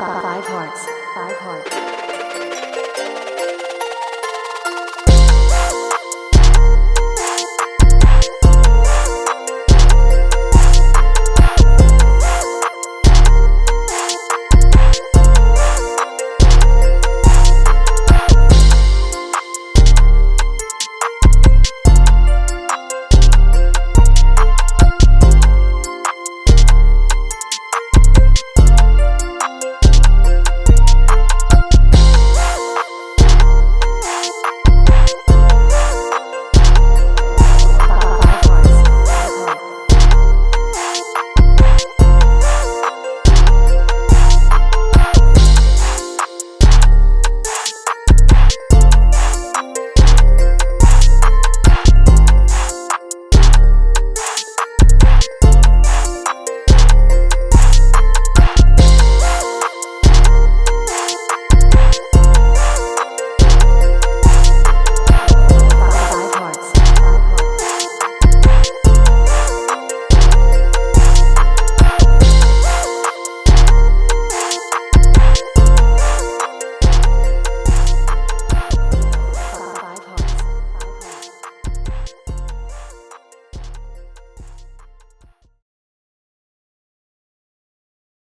five hearts, five hearts.